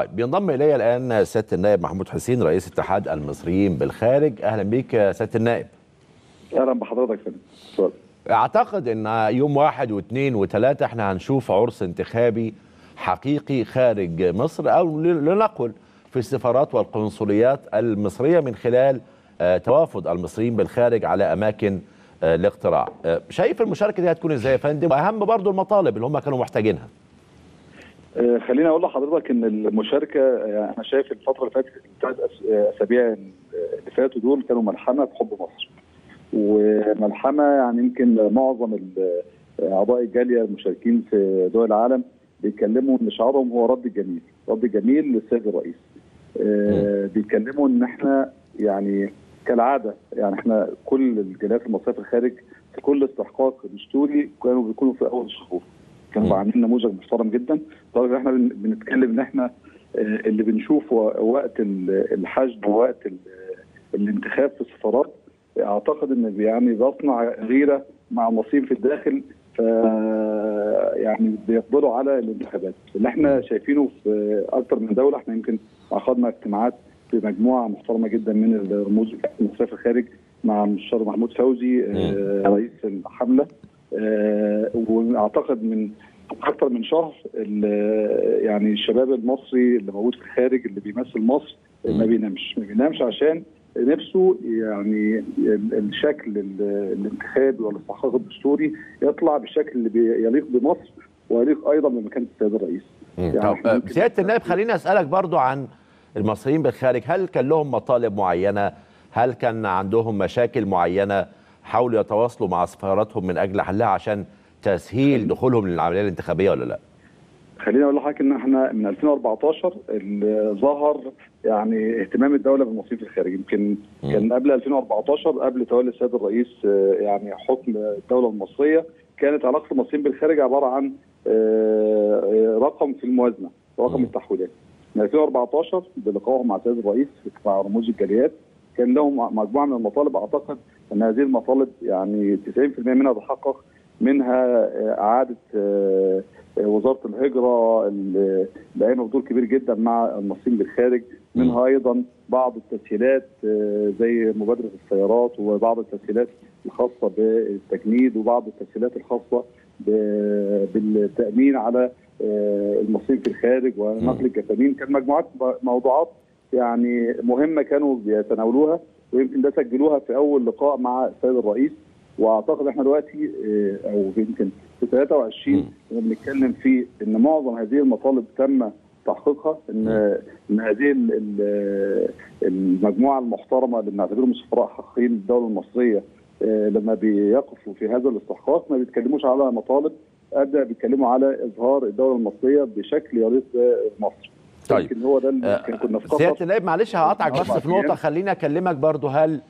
طيب بينضم الي الآن سيادة النائب محمود حسين رئيس اتحاد المصريين بالخارج. أهلا بيك يا سيادة النائب. أهلا بحضرتك فندم. أعتقد إن يوم واحد واثنين وثلاثة إحنا هنشوف عرس انتخابي حقيقي خارج مصر أو لنقل في السفارات والقنصليات المصرية من خلال توافد المصريين بالخارج على أماكن الاقتراع شايف المشاركة دي هتكون إزاي يا فندم؟ وأهم برضو المطالب اللي هم كانوا محتاجينها. خليني أقول لحضرتك إن المشاركة يعني أنا شايف الفترة اللي فاتت الثلاث أسابيع اللي فاتوا دول كانوا ملحمة بحب مصر. وملحمة يعني يمكن معظم أعضاء الجالية المشاركين في دول العالم بيتكلموا إن شعارهم هو رد الجميل رد الجميل للسيد الرئيس. بيتكلموا إن إحنا يعني كالعادة يعني إحنا كل الجاليات المصرية في الخارج في كل استحقاق دستوري كانوا بيكونوا في أول الصفوف كانوا عاملين نموذج محترم جدا. لدرجه إحنا بنتكلم إن إحنا اللي بنشوفه وقت الحشد ووقت الانتخاب في السفارات أعتقد إن يعني بيصنع غيرة مع المصريين في الداخل ف يعني بيقبلوا على الانتخابات. اللي إحنا شايفينه في أكثر من دولة إحنا يمكن عقدنا اجتماعات بمجموعة محترمة جدا من الرموز في الخارج مع المستشار محمود فوزي آه رئيس الحملة. آه واعتقد من أكثر من شهر يعني الشباب المصري اللي موجود في الخارج اللي بيمثل مصر ما بينامش. ما بينامش عشان نفسه يعني الشكل الانتخابي والاستحقاق الدستوري يطلع بالشكل اللي يليق بمصر ويليق أيضا بمكانة السيد الرئيس. يعني سياده النائب خليني أسألك برضو عن المصريين بالخارج. هل كان لهم مطالب معينة؟ هل كان عندهم مشاكل معينة؟ حاولوا يتواصلوا مع سفاراتهم من أجل حلها عشان تسهيل دخولهم للعملية الانتخابية ولا لا؟ خليني أقول لحضرتك إن إحنا من 2014 ظهر يعني اهتمام الدولة بالمصريين في الخارج يمكن كان قبل 2014 قبل تولي السيد الرئيس يعني حكم الدولة المصرية كانت علاقة المصريين بالخارج عبارة عن رقم في الموازنة رقم التحويلات. من 2014 بلقائهم مع السيد الرئيس مع رموز الجاليات كان لهم مجموعة من المطالب أعتقد إن هذه المطالب يعني 90% منها تحقق منها إعادة وزارة الهجرة اللي بدور كبير جدا مع المصريين بالخارج. منها أيضا بعض التسهيلات زي مبادرة السيارات وبعض التسهيلات الخاصة بالتجنيد وبعض التسهيلات الخاصة بالتأمين على المصريين في الخارج ونقل الجسامين. كان مجموعات موضوعات يعني مهمة كانوا بيتناولوها. ويمكن ده سجلوها في أول لقاء مع السيد الرئيس. وأعتقد إحنا دلوقتي أو يمكن في 23 كنا بنتكلم في إن معظم هذه المطالب تم تحقيقها إن إن هذه المجموعة المحترمة اللي بنعتبرهم سفراء حقيقيين للدوله المصرية لما بيقفوا في هذا الاستحقاق ما بيتكلموش على مطالب قد بيتكلموا على إظهار الدولة المصرية بشكل يليق بمصر. طيب. هو ده اللي كنا في سياده النائب معلش هقطعك بس في نقطة خليني أكلمك برضو هل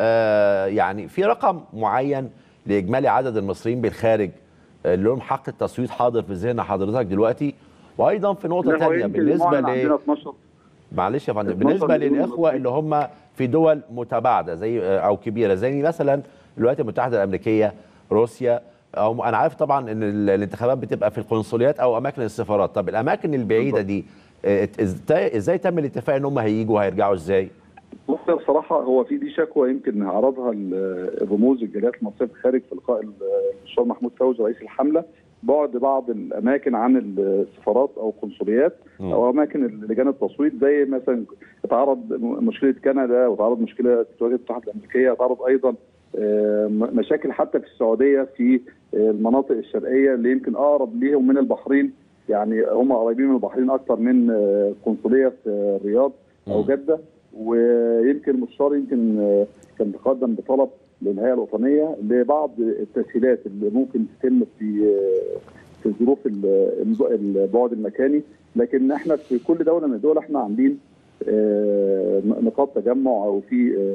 آه يعني في رقم معين لإجمالي عدد المصريين بالخارج اللي لهم حق التصويت حاضر في ذهن حضرتك دلوقتي؟ وأيضا في نقطة ثانية بالنسبة ل معلش يا فندم بالنسبة للإخوة اللي هم في دول متباعدة زي أو كبيرة زي مثلا الولايات المتحدة الأمريكية روسيا أو أنا عارف طبعا إن الانتخابات بتبقى في القنصليات أو أماكن السفارات. طب الأماكن البعيدة دي إزاي تم الاتفاق إن هم هيجوا هيرجعوا إزاي؟ بص بصراحة هو في دي شكوى يمكن عرضها الرموز الجاليات المصرية في الخارج في لقاء المستشار محمود فوزي رئيس الحملة بعد بعض الأماكن عن السفارات أو القنصليات أو أماكن لجان التصويت زي مثلا اتعرض مشكلة كندا وتعرض مشكلة الولايات المتحده الأمريكية اتعرض أيضا مشاكل حتى في السعودية في المناطق الشرقية اللي يمكن أقرب ليهم من البحرين يعني هم قريبين من البحرين أكثر من قنصلية في الرياض أو جدة. ويمكن المستشار يمكن كان تقدم بطلب للهيئه الوطنية لبعض التسهيلات اللي ممكن تتم في في ظروف البعد المكاني. لكن إحنا في كل دولة من الدول إحنا عاملين نقاط تجمع أو في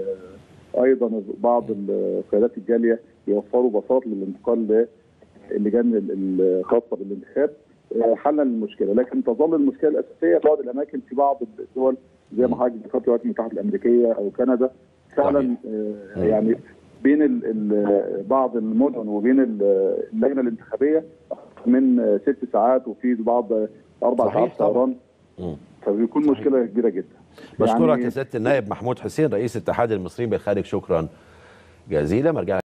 أيضا بعض القيادات الجالية يوفروا بساط للانتقال للجان الخاصة بالانتخاب. حلا للمشكله لكن تظل المشكلة الأساسية بعض الأماكن في بعض الدول زي ما حضرتك ذكرت الولايات المتحده الأمريكية أو كندا. فعلا آه يعني بين ال ال بعض المدن وبين اللجنة الانتخابية من ست ساعات وفي بعض أربع ساعات طيران. فبيكون مشكلة كبيرة جدا. بشكرك يا سيادة النائب محمود حسين رئيس اتحاد المصريين بالخارج شكرا جزيلا. مرجع